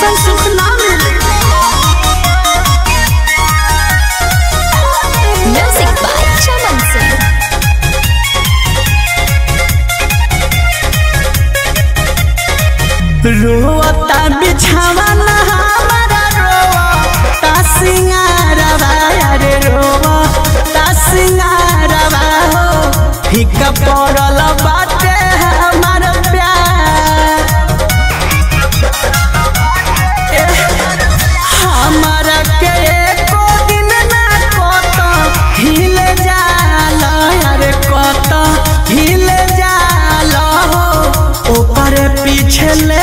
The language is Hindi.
संग सुख ना मिले रोता बिछावा पीछे ले